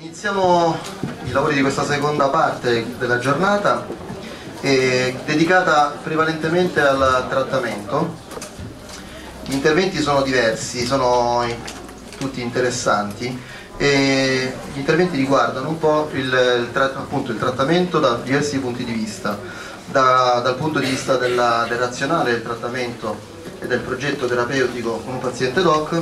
iniziamo i lavori di questa seconda parte della giornata eh, dedicata prevalentemente al trattamento. Gli interventi sono diversi, sono tutti interessanti e gli interventi riguardano un po' il, il, appunto, il trattamento da diversi punti di vista, da, dal punto di vista della, del razionale del trattamento e del progetto terapeutico con un paziente doc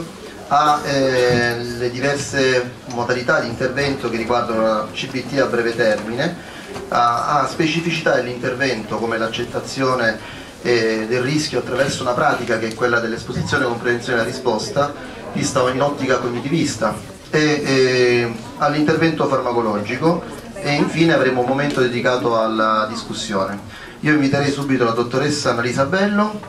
a eh, diverse modalità di intervento che riguardano la CBT a breve termine, a, a specificità dell'intervento come l'accettazione eh, del rischio attraverso una pratica che è quella dell'esposizione con prevenzione alla risposta, vista in ottica cognitivista, e, e all'intervento farmacologico. E infine avremo un momento dedicato alla discussione. Io inviterei subito la dottoressa Annalisa Bello,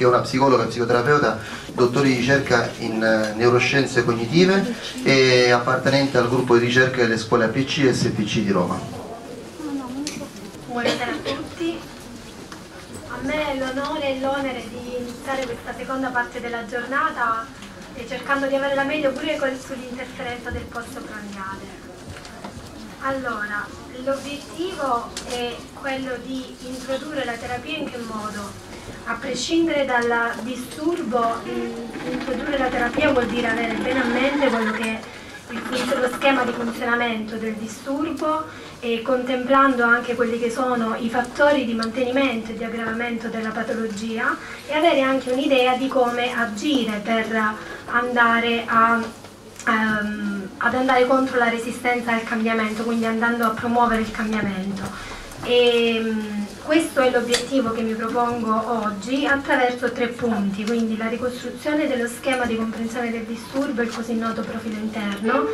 che è una psicologa e psicoterapeuta dottore di ricerca in eh, neuroscienze cognitive e appartenente al gruppo di ricerca delle scuole APC e SPC di Roma. Buonasera a tutti, a me è l'onore e l'onere di iniziare questa seconda parte della giornata cercando di avere la meglio pure sull'interferenza del posto craniale. Allora, l'obiettivo è quello di introdurre la terapia in che modo? a prescindere dal disturbo, introdurre la terapia vuol dire avere bene a mente quello che è lo schema di funzionamento del disturbo e contemplando anche quelli che sono i fattori di mantenimento e di aggravamento della patologia e avere anche un'idea di come agire per andare a, um, ad andare contro la resistenza al cambiamento, quindi andando a promuovere il cambiamento. E, um, questo è l'obiettivo che mi propongo oggi attraverso tre punti, quindi la ricostruzione dello schema di comprensione del disturbo, il così noto profilo interno,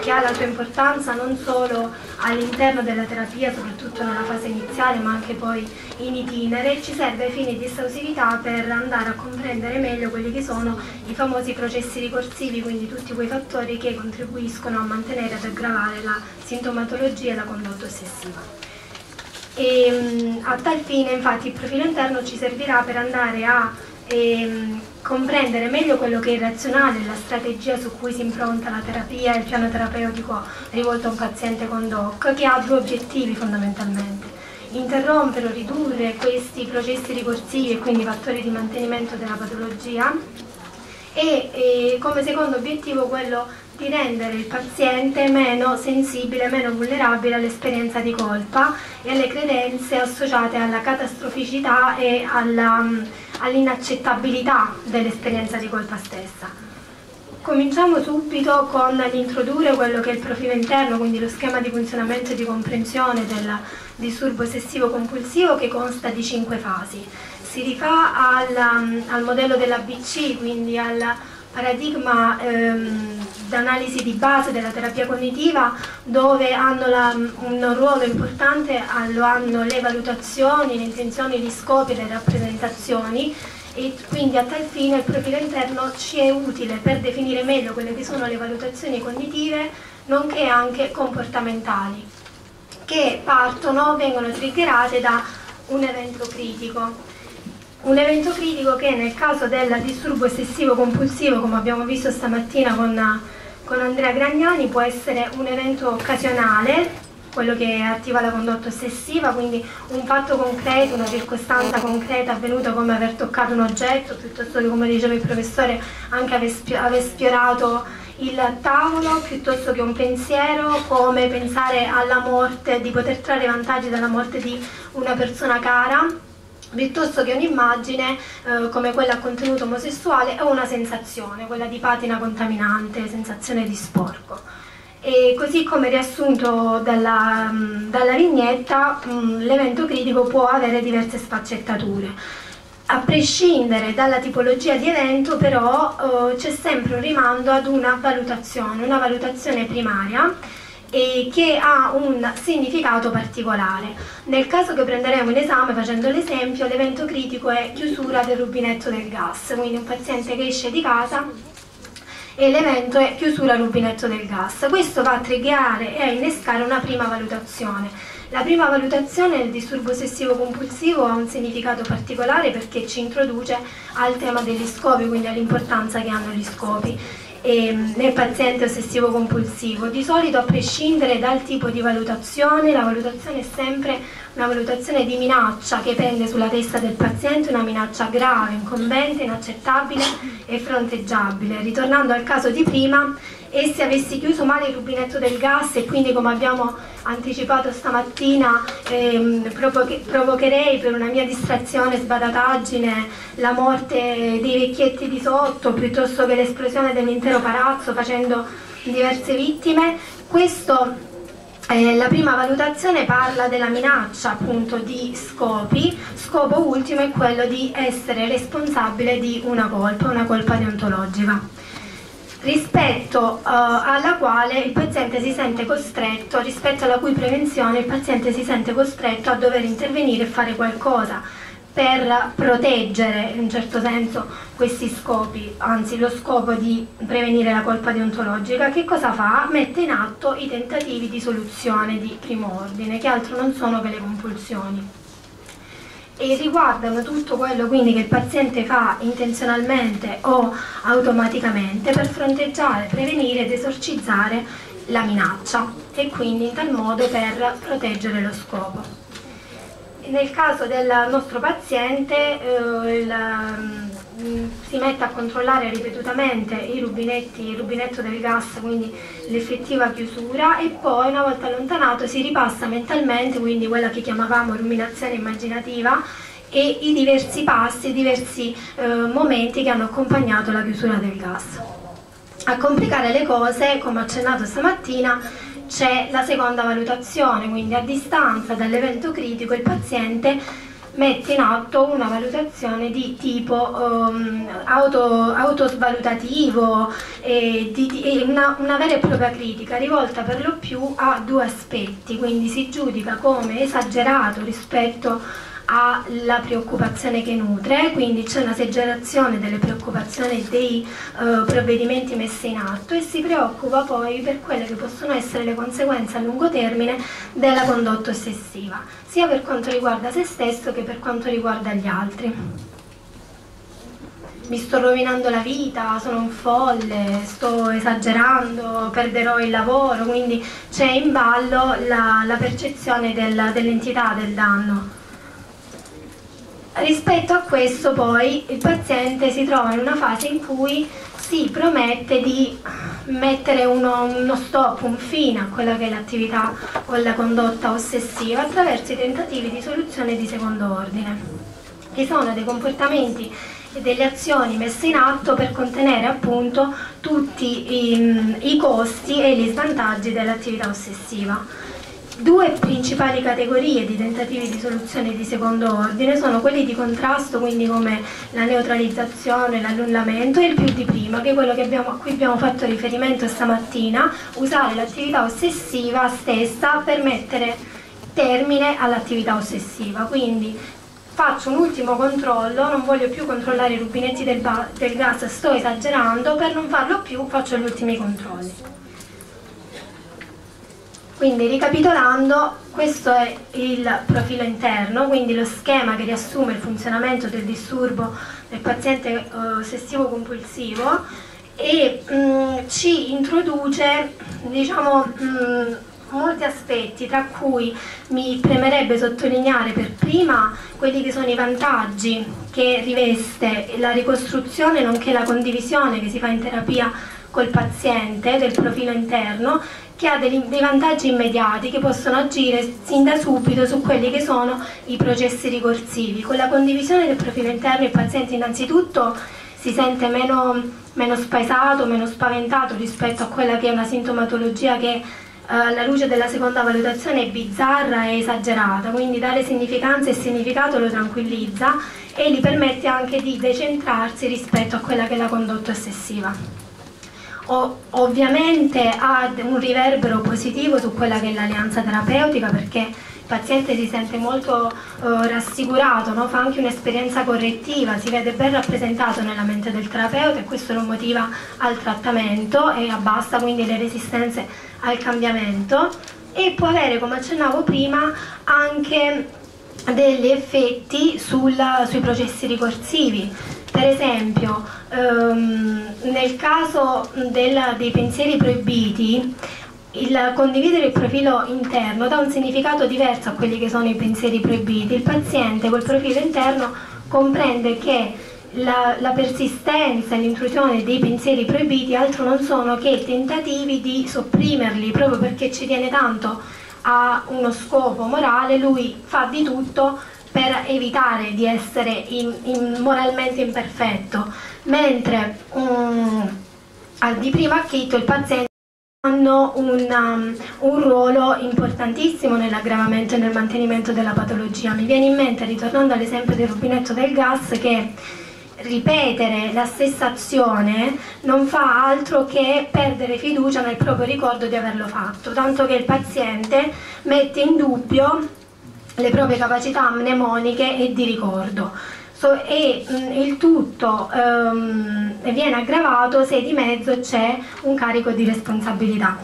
che ha la sua importanza non solo all'interno della terapia, soprattutto nella fase iniziale, ma anche poi in itinere, ci serve ai fini di esausività per andare a comprendere meglio quelli che sono i famosi processi ricorsivi, quindi tutti quei fattori che contribuiscono a mantenere e ad aggravare la sintomatologia e la condotta ossessiva. E, mm, a tal fine infatti il profilo interno ci servirà per andare a ehm, comprendere meglio quello che è il razionale, la strategia su cui si impronta la terapia e il piano terapeutico rivolto a un paziente con DOC, che ha due obiettivi fondamentalmente. Interrompere o ridurre questi processi ricorsivi e quindi fattori di mantenimento della patologia e, e come secondo obiettivo quello di rendere il paziente meno sensibile, meno vulnerabile all'esperienza di colpa e alle credenze associate alla catastroficità e all'inaccettabilità dell'esperienza di colpa stessa. Cominciamo subito con l'introdurre quello che è il profilo interno, quindi lo schema di funzionamento e di comprensione del disturbo ossessivo compulsivo che consta di cinque fasi. Si rifà al, al modello dell'ABC, quindi al paradigma ehm, d'analisi di base della terapia cognitiva dove hanno la, un ruolo importante lo hanno le valutazioni, le intenzioni, gli scopi, le rappresentazioni e quindi a tal fine il profilo interno ci è utile per definire meglio quelle che sono le valutazioni cognitive nonché anche comportamentali che partono, vengono triggerate da un evento critico un evento critico che nel caso del disturbo ossessivo compulsivo, come abbiamo visto stamattina con, con Andrea Gragnani, può essere un evento occasionale, quello che attiva la condotta ossessiva, quindi un fatto concreto, una circostanza concreta avvenuta come aver toccato un oggetto, piuttosto che come diceva il professore anche aver, sfiorato il tavolo, piuttosto che un pensiero come pensare alla morte, di poter trarre vantaggi dalla morte di una persona cara piuttosto che un'immagine eh, come quella a contenuto omosessuale o una sensazione, quella di patina contaminante, sensazione di sporco. E così come riassunto dalla, mm, dalla vignetta, mm, l'evento critico può avere diverse sfaccettature. A prescindere dalla tipologia di evento però eh, c'è sempre un rimando ad una valutazione, una valutazione primaria e che ha un significato particolare. Nel caso che prenderemo in esame facendo l'esempio, l'evento critico è chiusura del rubinetto del gas, quindi un paziente che esce di casa e l'evento è chiusura rubinetto del gas. Questo va a triggare e a innescare una prima valutazione. La prima valutazione del disturbo ossessivo compulsivo ha un significato particolare perché ci introduce al tema degli scopi, quindi all'importanza che hanno gli scopi ehm, nel paziente ossessivo compulsivo. Di solito a prescindere dal tipo di valutazione, la valutazione è sempre una valutazione di minaccia che pende sulla testa del paziente, una minaccia grave, incombente, inaccettabile e fronteggiabile. Ritornando al caso di prima, e se avessi chiuso male il rubinetto del gas e quindi come abbiamo anticipato stamattina ehm, provocherei per una mia distrazione, sbadataggine la morte dei vecchietti di sotto piuttosto che l'esplosione dell'intero palazzo facendo diverse vittime, questo eh, la prima valutazione parla della minaccia appunto di scopi, scopo ultimo è quello di essere responsabile di una colpa, una colpa deontologica rispetto uh, alla quale il paziente si sente costretto, rispetto alla cui prevenzione il paziente si sente costretto a dover intervenire e fare qualcosa per proteggere in un certo senso questi scopi, anzi lo scopo di prevenire la colpa deontologica, che cosa fa? Mette in atto i tentativi di soluzione di primo ordine, che altro non sono che le compulsioni e riguardano tutto quello quindi che il paziente fa intenzionalmente o automaticamente per fronteggiare, prevenire ed esorcizzare la minaccia e quindi in tal modo per proteggere lo scopo. Nel caso del nostro paziente eh, il, si mette a controllare ripetutamente i rubinetti, il rubinetto del gas, quindi l'effettiva chiusura e poi una volta allontanato si ripassa mentalmente, quindi quella che chiamavamo ruminazione immaginativa e i diversi passi, i diversi eh, momenti che hanno accompagnato la chiusura del gas. A complicare le cose, come accennato stamattina, c'è la seconda valutazione, quindi a distanza dall'evento critico il paziente mette in atto una valutazione di tipo um, auto, autosvalutativo e, di, di, una, una, vera e propria critica rivolta per lo più a due aspetti, quindi si giudica come esagerato rispetto alla preoccupazione che nutre, quindi c'è una esagerazione delle preoccupazioni dei uh, provvedimenti messi in atto e si preoccupa poi per quelle che possono essere le conseguenze a lungo termine della condotta ossessiva, sia per quanto riguarda se stesso che per quanto riguarda gli altri mi sto rovinando la vita, sono un folle, sto esagerando, perderò il lavoro, quindi c'è in ballo la, la percezione del, dell'entità del danno. Rispetto a questo poi il paziente si trova in una fase in cui si promette di mettere uno, uno stop, un fine a quella che è l'attività o la condotta ossessiva attraverso i tentativi di soluzione di secondo ordine, che sono dei comportamenti e delle azioni messe in atto per contenere appunto tutti i, i costi e gli svantaggi dell'attività ossessiva. Due principali categorie di tentativi di soluzione di secondo ordine sono quelli di contrasto, quindi come la neutralizzazione, l'annullamento e il più di prima, che è quello che abbiamo, a cui abbiamo fatto riferimento stamattina, usare l'attività ossessiva stessa per mettere termine all'attività ossessiva. Quindi faccio un ultimo controllo, non voglio più controllare i rubinetti del, del gas, sto esagerando, per non farlo più faccio gli ultimi controlli. Quindi ricapitolando, questo è il profilo interno, quindi lo schema che riassume il funzionamento del disturbo del paziente eh, ossessivo compulsivo e mh, mm, ci introduce diciamo, mh, mm, molti aspetti tra cui mi premerebbe sottolineare per prima quelli che sono i vantaggi che riveste la ricostruzione nonché la condivisione che si fa in terapia col paziente del profilo interno che ha dei, dei, vantaggi immediati che possono agire sin da subito su quelli che sono i processi ricorsivi. Con la condivisione del profilo interno il paziente innanzitutto si sente meno, meno spaesato, meno spaventato rispetto a quella che è una sintomatologia che eh, alla luce della seconda valutazione è bizzarra e esagerata, quindi dare significanza e significato lo tranquillizza e gli permette anche di decentrarsi rispetto a quella che è la condotta ossessiva ovviamente ha un riverbero positivo su quella che è l'alleanza terapeutica perché il paziente si sente molto eh, rassicurato, no? fa anche un'esperienza correttiva, si vede ben rappresentato nella mente del terapeuta e questo lo motiva al trattamento e abbassa quindi le resistenze al cambiamento e può avere, come accennavo prima, anche degli effetti sul, sui processi ricorsivi Per esempio, ehm, nel caso del, dei pensieri proibiti, il condividere il profilo interno dà un significato diverso a quelli che sono i pensieri proibiti. Il paziente col profilo interno comprende che la, la persistenza e l'intrusione dei pensieri proibiti altro non sono che tentativi di sopprimerli proprio perché ci tiene tanto a uno scopo morale, lui fa di tutto per evitare di essere in, in moralmente imperfetto, mentre um, di primo acchitto il paziente hanno un, um, un, ruolo importantissimo nell'aggravamento e nel mantenimento della patologia. Mi viene in mente, ritornando all'esempio del rubinetto del gas, che ripetere la stessa azione non fa altro che perdere fiducia nel proprio ricordo di averlo fatto, tanto che il paziente mette in dubbio le proprie capacità mnemoniche e di ricordo. So, e mh, il tutto um, viene aggravato se di mezzo c'è un carico di responsabilità.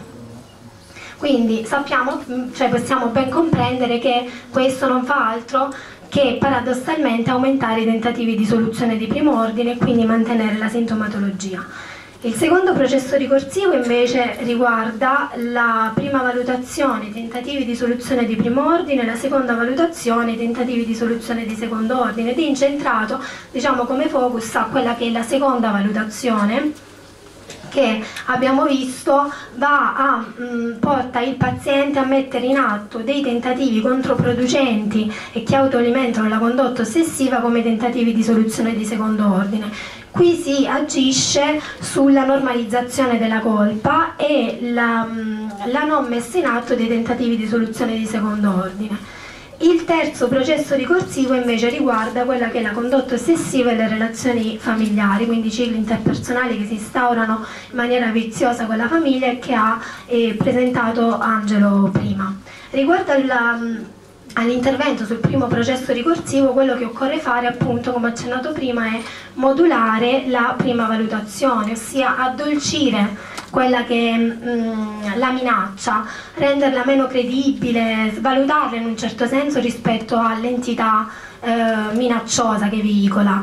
Quindi sappiamo, cioè possiamo ben comprendere che questo non fa altro che paradossalmente aumentare i tentativi di soluzione di primo ordine e quindi mantenere la sintomatologia. Il secondo processo ricorsivo invece riguarda la prima valutazione, tentativi di soluzione di primo ordine, la seconda valutazione, tentativi di soluzione di secondo ordine. Ed è incentrato diciamo, come focus a quella che è la seconda valutazione che abbiamo visto va a, mh, mm, porta il paziente a mettere in atto dei tentativi controproducenti e che autoalimentano la condotta ossessiva come tentativi di soluzione di secondo ordine. Qui si agisce sulla normalizzazione della colpa e la, mm, la non messa in atto dei tentativi di soluzione di secondo ordine. Il terzo processo ricorsivo invece riguarda quella che è la condotta ossessiva e le relazioni familiari, quindi cicli interpersonali che si instaurano in maniera viziosa con la famiglia e che ha eh, presentato Angelo prima. Riguardo alla, all'intervento sul primo processo ricorsivo quello che occorre fare appunto come accennato prima è modulare la prima valutazione ossia addolcire quella che è mm, la minaccia, renderla meno credibile, svalutarla in un certo senso rispetto all'entità eh, minacciosa che veicola.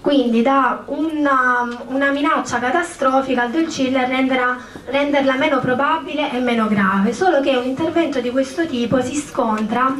Quindi da una, una minaccia catastrofica al dolciller renderla, renderla meno probabile e meno grave, solo che un intervento di questo tipo si scontra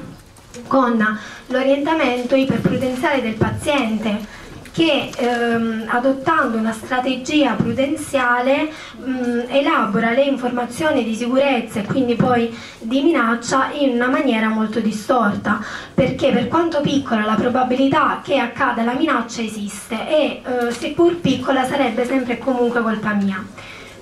con l'orientamento iperprudenziale del paziente che ehm, adottando una strategia prudenziale mh, elabora le informazioni di sicurezza e quindi poi di minaccia in una maniera molto distorta perché per quanto piccola la probabilità che accada la minaccia esiste e eh, seppur piccola sarebbe sempre e comunque colpa mia.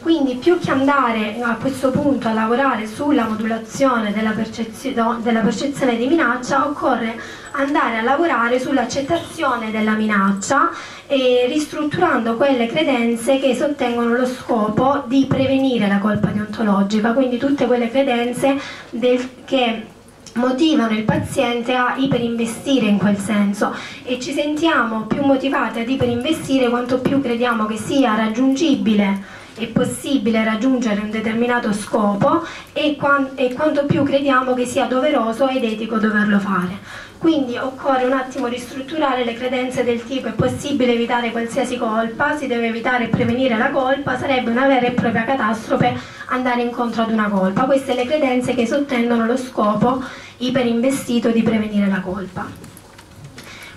Quindi più che andare a questo punto a lavorare sulla modulazione della, percezio della percezione di minaccia, occorre andare a lavorare sull'accettazione della minaccia e ristrutturando quelle credenze che sottengono lo scopo di prevenire la colpa deontologica, quindi tutte quelle credenze del, che motivano il paziente a iperinvestire in quel senso. E ci sentiamo più motivati ad iperinvestire quanto più crediamo che sia raggiungibile è possibile raggiungere un determinato scopo e, e quanto più crediamo che sia doveroso ed etico doverlo fare. Quindi occorre un attimo ristrutturare le credenze del tipo è possibile evitare qualsiasi colpa, si deve evitare e prevenire la colpa, sarebbe una vera e propria catastrofe andare incontro ad una colpa. Queste le credenze che sottendono lo scopo iperinvestito di prevenire la colpa.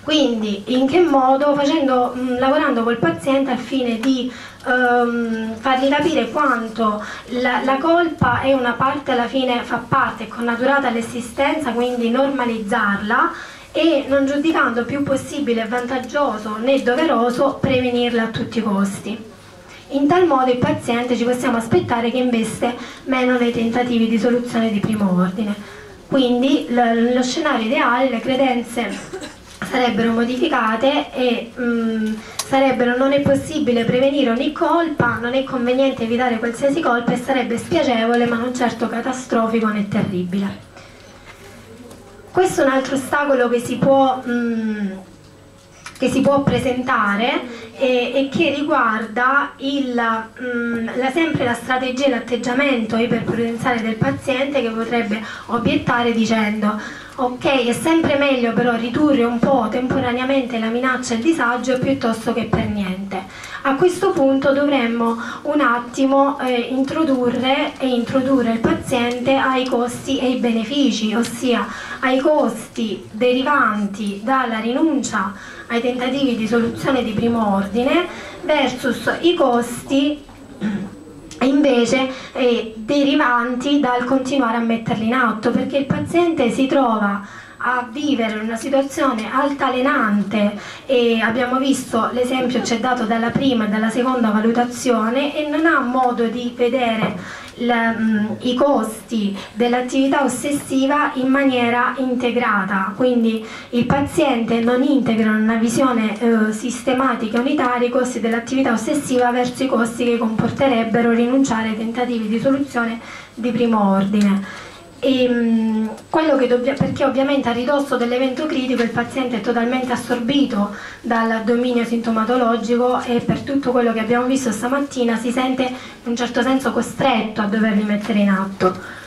Quindi in che modo? Facendo, lavorando col paziente al fine di um, fargli capire quanto la, la, colpa è una parte alla fine, fa parte, è connaturata all'esistenza, quindi normalizzarla e non giudicando più possibile vantaggioso né doveroso prevenirla a tutti i costi. In tal modo il paziente ci possiamo aspettare che investe meno nei tentativi di soluzione di primo ordine. Quindi lo scenario ideale, le credenze sarebbero modificate e mh, mm, sarebbero non è possibile prevenire ogni colpa, non è conveniente evitare qualsiasi colpa e sarebbe spiacevole ma non certo catastrofico né terribile. Questo è un altro ostacolo che si può, mh, mm, che si può presentare e, e che riguarda il, mh, mm, la, sempre la strategia e l'atteggiamento iperprudenziale del paziente che potrebbe obiettare dicendo ok è sempre meglio però ridurre un po' temporaneamente la minaccia e il disagio piuttosto che per niente a questo punto dovremmo un attimo eh, introdurre e introdurre il paziente ai costi e ai benefici, ossia ai costi derivanti dalla rinuncia ai tentativi di soluzione di primo ordine versus i costi invece eh, derivanti dal continuare a metterli in atto perché il paziente si trova a vivere una situazione altalenante e abbiamo visto l'esempio ci è dato dalla prima e dalla seconda valutazione e non ha modo di vedere la, mh, i costi dell'attività ossessiva in maniera integrata, quindi il paziente non integra una visione eh, sistematica e unitaria i costi dell'attività ossessiva verso i costi che comporterebbero rinunciare ai tentativi di soluzione di primo ordine. E, dobbia, perché ovviamente a ridosso dell'evento critico il paziente è totalmente assorbito dal dominio sintomatologico e per tutto quello che abbiamo visto stamattina si sente in un certo senso costretto a doverli mettere in atto.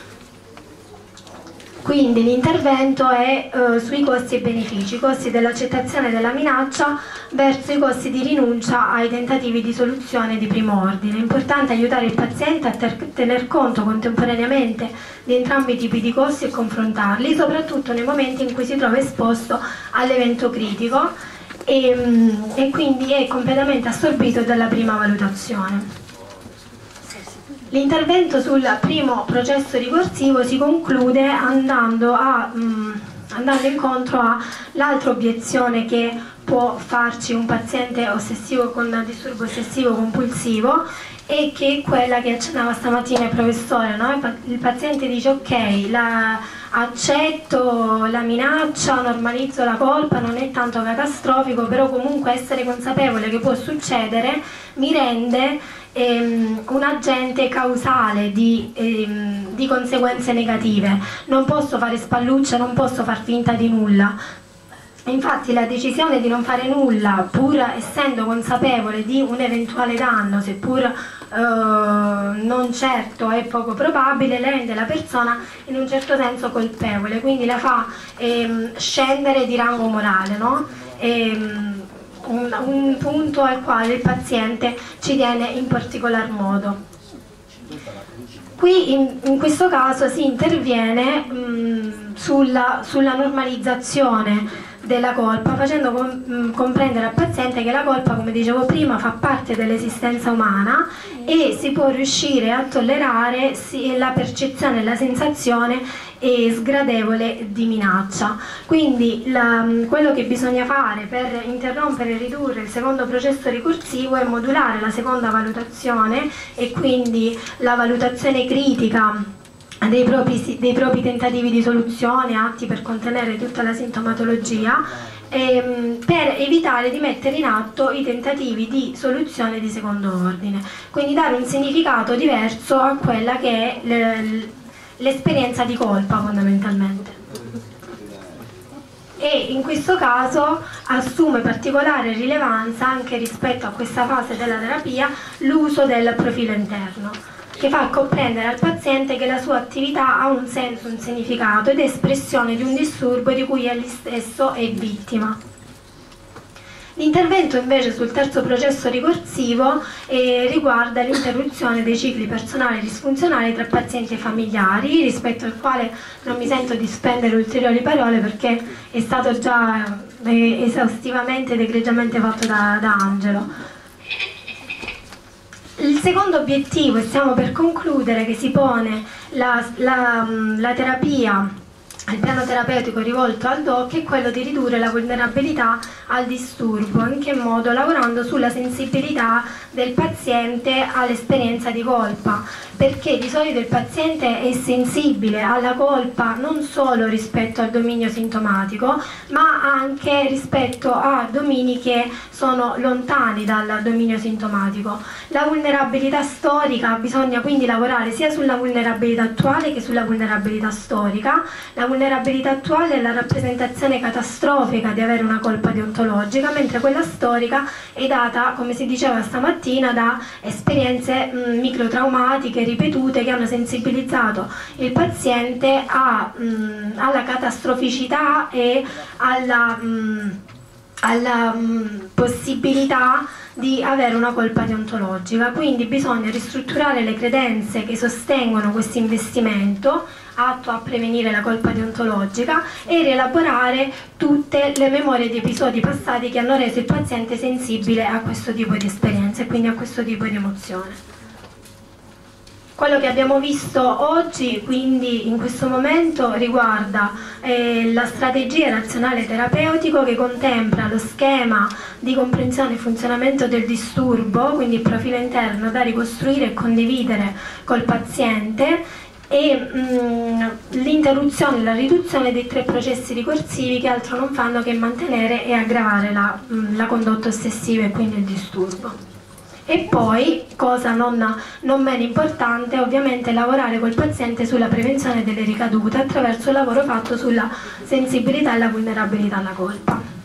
Quindi l'intervento è eh, sui costi e benefici, i costi dell'accettazione della minaccia verso i costi di rinuncia ai tentativi di soluzione di primo ordine. È importante aiutare il paziente a tener conto contemporaneamente di entrambi i tipi di costi e confrontarli, soprattutto nei momenti in cui si trova esposto all'evento critico e, mm, e quindi è completamente assorbito dalla prima valutazione. L'intervento sul primo processo ricorsivo si conclude andando, a, mh, mm, andando incontro all'altra obiezione che può farci un paziente ossessivo con disturbo ossessivo compulsivo e che è quella che accennava stamattina il professore. No? Il paziente dice ok, la, accetto la minaccia, normalizzo la colpa, non è tanto catastrofico, però comunque essere consapevole che può succedere mi rende ehm, un agente causale di, ehm, di conseguenze negative. Non posso fare spalluccia, non posso far finta di nulla. Infatti la decisione di non fare nulla, pur essendo consapevole di un eventuale danno, seppur eh, non certo e poco probabile, rende la persona in un certo senso colpevole, quindi la fa ehm, scendere di rango morale. No? E, ehm, un, un punto al quale il paziente ci tiene in particolar modo. Qui in, in, questo caso si interviene mh, sulla, sulla, normalizzazione della colpa facendo com mh, comprendere al paziente che la colpa, come dicevo prima, fa parte dell'esistenza umana e si può riuscire a tollerare la percezione e la sensazione e sgradevole di minaccia. Quindi la, quello che bisogna fare per interrompere e ridurre il secondo processo ricorsivo è modulare la seconda valutazione e quindi la valutazione critica dei propri, dei propri tentativi di soluzione atti per contenere tutta la sintomatologia ehm, per evitare di mettere in atto i tentativi di soluzione di secondo ordine, quindi dare un significato diverso a quella che è l'esperienza di colpa fondamentalmente. E in questo caso assume particolare rilevanza anche rispetto a questa fase della terapia l'uso del profilo interno che fa comprendere al paziente che la sua attività ha un senso, un significato ed è espressione di un disturbo di cui egli stesso è vittima. L'intervento invece sul terzo processo ricorsivo eh, riguarda l'interruzione dei cicli personali e disfunzionali tra pazienti e familiari, rispetto al quale non mi sento di spendere ulteriori parole perché è stato già eh, esaustivamente ed egregiamente fatto da, da Angelo. Il secondo obiettivo, e stiamo per concludere, che si pone la, la, la terapia il piano terapeutico rivolto al DOC è quello di ridurre la vulnerabilità al disturbo, in che modo? Lavorando sulla sensibilità del paziente all'esperienza di colpa, perché di solito il paziente è sensibile alla colpa non solo rispetto al dominio sintomatico, ma anche rispetto a domini che sono lontani dal dominio sintomatico. La vulnerabilità storica bisogna quindi lavorare sia sulla vulnerabilità attuale che sulla vulnerabilità storica. La vulnerabilità attuale è la rappresentazione catastrofica di avere una colpa deontologica, mentre quella storica è data, come si diceva stamattina, da esperienze mh, microtraumatiche ripetute che hanno sensibilizzato il paziente a, mh, alla catastroficità e alla, mh, alla possibilità di avere una colpa deontologica, quindi bisogna ristrutturare le credenze che sostengono questo investimento atto a prevenire la colpa deontologica e rielaborare tutte le memorie di episodi passati che hanno reso il paziente sensibile a questo tipo di esperienza e quindi a questo tipo di emozione. Quello che abbiamo visto oggi, quindi in questo momento, riguarda eh, la strategia razionale terapeutico che contempla lo schema di comprensione e funzionamento del disturbo, quindi il profilo interno da ricostruire e condividere col paziente e mm, l'interruzione e la riduzione dei tre processi ricorsivi che altro non fanno che mantenere e aggravare la, mm, la condotta ossessiva e quindi il disturbo. E poi, cosa non, non, meno importante, ovviamente lavorare col paziente sulla prevenzione delle ricadute attraverso il lavoro fatto sulla sensibilità e la vulnerabilità alla colpa.